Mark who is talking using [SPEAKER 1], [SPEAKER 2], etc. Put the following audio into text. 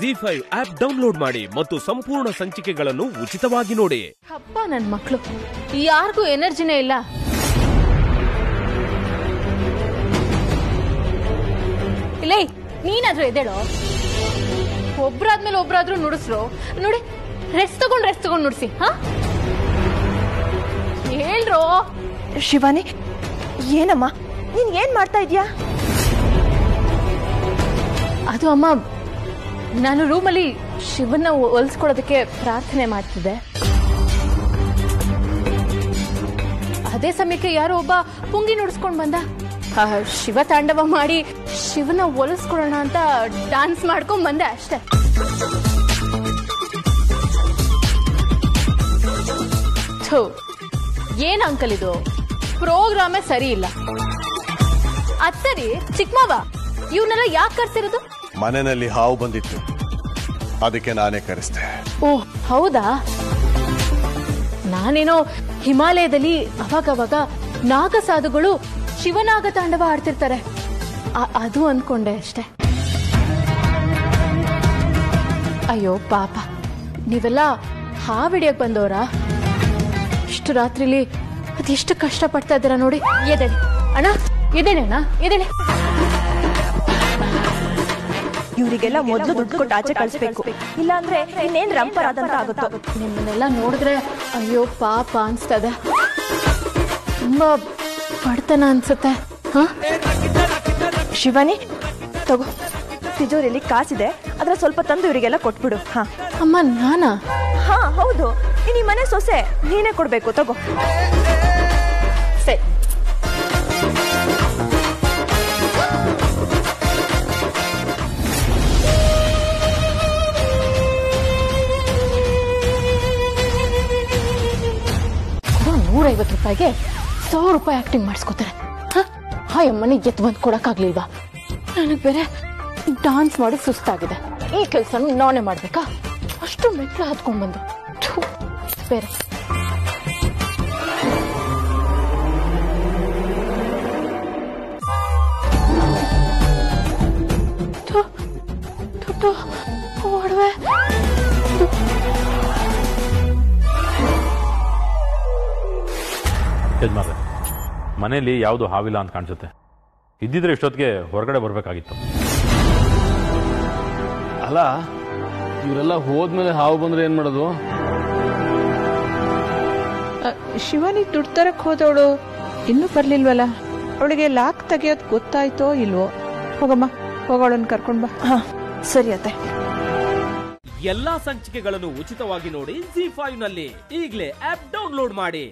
[SPEAKER 1] G five app download ಮಾಡಿ ಮತ್ತು ಸಂಪೂರ್ಣ ಸಂಚಿಕೆಗಳನ್ನು ಉಚಿತವಾಗಿ ನೋಡಿ.
[SPEAKER 2] ಹಬ್ಬ ನನ್ನ ಮಕ್ಕಳು ಯಾರಿಗೂ ಎನರ್ಜಿನೇ ಇಲ್ಲ. ಇಲ್ಲೇ ನೀನಾದ್ರೂ ಎದೇಳು ಒಬ್ರಾದ್ಮೇಲೆ ಒಬ್ರಾದ್ರೂ ನುಡಿಸ್ರು? ನೋಡಿ ರೆಸ್ಟ್ ತಗೊಂಡ್ ರೆಸ್ಟ್ ತಗೊಂಡ್ ನುಡಿಸಿ ಹಾ? ಹೇಳ್ರೋ?
[SPEAKER 3] ಶಿವಾನಿ ಏನಮ್ಮ? ನೀನ್ ಏನ್ ಮಾಡ್ತಾ ಇದ್ಯಾ?
[SPEAKER 2] ಅದು ಅಮ್ಮ ನಾನು ರೂಮಲ್ಲಿ ಶಿವನ್ನ ಹೊಲ್ಸ್ಕೊಳ್ಳೋದಕ್ಕೆ ಪ್ರಾರ್ಥನೆ ಮಾಡ್ತಿದ್ದೆ. ಅದೇ ಸಮಯಕ್ಕೆ ಯಾರೋ ಒಬ್ಬ ಪುಂಗಿ ನುಡಿಸ್ಕೊಂಡು ಬಂದ. ಶಿವ ತಾಂಡವ ಮಾಡಿ ಶಿವನ ಒಲಿಸ್ಕೊಳ್ಳೋಣ ಅಂತ ಡಾನ್ಸ್ ಮಾಡ್ಕೊಂಡ್ ಬಂದೆ ಅಷ್ಟೇ. ಏನ್ ಅಂಕಲ್ ಇದು? ಪ್ರೋಗ್ರಾಮೇ ಸರಿ ಇಲ್ಲ. ಅತ್ತರಿ ಸರಿ ಚಿಕ್ಕಮಾವ ಇವನ್ನೆಲ್ಲ ಯಾಕೆ ಕರ್ಸಿರೋದು?
[SPEAKER 4] ಮನೆಯಲ್ಲಿ ಹಾವು ಬಂದಿತ್ತು. ಅದಕ್ಕೆ ನಾನೇ ಕರೆಸ್ತೆ
[SPEAKER 2] ಓಹ್ ಹೌದಾ? ನಾನೇನೋ ಹಿಮಾಲಯದಲ್ಲಿ ಅವಾಗವಾಗ ನಾಗಸಾಧುಗಳು ಶಿವನಾಗ ತಾಂಡವ ಆಡ್ತಿರ್ತಾರೆ. ಅದು ಅನ್ಕೊಂಡೆ ಅಷ್ಟೆ. ಅಯ್ಯೋ, ಪಾಪ. ನೀವೆಲ್ಲ ಹಾವಿಡಿಯಕ್ ಬಂದವರಾ ಇಷ್ಟು ರಾತ್ರಿಲಿ ಅದೆಷ್ಟು ಕಷ್ಟ ಪಡ್ತಾ ಇದ್ದೀರಾ ನೋಡಿ. ಎದೇಳಿ ಅಣ್ಣ ಎದೇಳಿ ಅಣ್ಣ ಎದೇಳಿ
[SPEAKER 3] ಇವರಿಗೆಲ್ಲ ಮೊದಲು ದುಡ್ಡು ಕೊಟ್ಟು ಆಚೆ ಕಳಿಸ್ಬೇಕು. ಇಲ್ಲಾಂದ್ರೆ ಇನ್ನೇನ್ ರಂಪರಾದಂತ ಆಗುತ್ತೋ.
[SPEAKER 2] ನಿಮ್ಮನ್ನೆಲ್ಲ ನೋಡಿದ್ರೆ ಅಯ್ಯೋ ಪಾಪ ಅನ್ಸ್ತದೆ. ತುಂಬಾ ಬಡತನ ಅನ್ಸುತ್ತೆ. ಹಾ?
[SPEAKER 3] ಶಿವಾನಿ ತಗೋ. ತಿಜೋರಿಯಲ್ಲಿ ಕಾಸಿದೆ. ಅದ್ರ ಸ್ವಲ್ಪ ತಂದು ಇವರಿಗೆಲ್ಲ ಕೊಟ್ಬಿಡು. ಹಾ.
[SPEAKER 2] ಅಮ್ಮ ನಾನಾ?
[SPEAKER 3] ಹಾ ಹೌದು. ಈ ಮನೆ ಸೊಸೆ ನೀನೇ ಕೊಡ್ಬೇಕು. ತಗೋ.
[SPEAKER 2] ಸರಿ. ನೂರೈವತ್ತು ರೂಪಾಯಿಗೆ ಸಾವಿರ ರೂಪಾಯಿ ಆಕ್ಟಿಂಗ್ ಮಾಡಿಸ್ಕೋತಾರೆ. ಹಾ? ಅಮ್ಮನೆ ಎತ್ತು ಬಂದು ಕೊಡಕ್ಕಾಗ್ಲಿಲ್ವಾ? ನನಗೆ ಬೇರೆ ಡಾನ್ಸ್ ಮಾಡಿ ಸುಸ್ತಾಗಿದೆ. ಈ ಕೆಲಸನೂ ನಾನೇ ಮಾಡ್ಬೇಕಾ? ಅಷ್ಟು ಮೆಟ್ಲು ಹತ್ಕೊಂಡ್ ಬಂದು. ಬೇರೆ.
[SPEAKER 5] ಯಜಮಾನ್ರೆ ಮನೆಯಲ್ಲಿ ಯಾವುದು ಹಾವಿಲ್ಲ ಅಂತ ಕಾಣಿಸುತ್ತೆ. ಇದ್ದಿದ್ರೆ ಇಷ್ಟೊತ್ತಿಗೆ ಹೊರಗಡೆ ಬರಬೇಕಾಗಿತ್ತು.
[SPEAKER 6] ಅಲ್ಲ ಇವರೆಲ್ಲ ಹೋದ್ಮೇಲೆ ಹಾವು ಬಂದ್ರೆ ಏನ್ ಮಾಡೋದು?
[SPEAKER 7] ಶಿವಾನಿ ದುಡ್ಡು ತರಕ್ ಹೋದವಳು ಇನ್ನೂ ಬರ್ಲಿಲ್ವಲ್ಲ? ಅವಳಿಗೆ ಲಾಕ್ ತೆಗಿಯೋದ್ ಗೊತ್ತಾಯ್ತೋ ಇಲ್ವೋ? ಹೋಗಮ್ಮ ಹೋಗೋಳನ್ ಕರ್ಕೊಂಡ್ ಬಾ.
[SPEAKER 3] ಹಾ ಸರಿ ಅತ್ತೆ.
[SPEAKER 1] ಎಲ್ಲಾ ಸಂಚಿಕೆಗಳನ್ನು ಉಚಿತವಾಗಿ ನೋಡಿ ಜಿ ಫೈವ್ನಲ್ಲಿ ಈಗಲೇ ಆಪ್ ಡೌನ್ಲೋಡ್ ಮಾಡಿ.